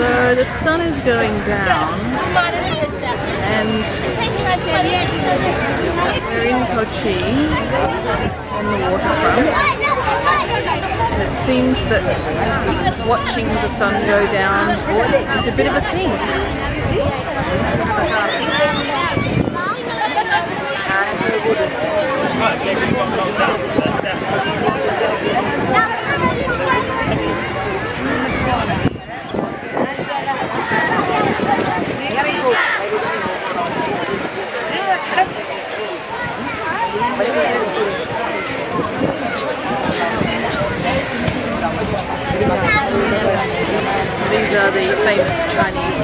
So the sun is going down and we're in Kochi on the waterfront. And it seems that watching the sun go down is a bit of a thing. These are the famous Chinese.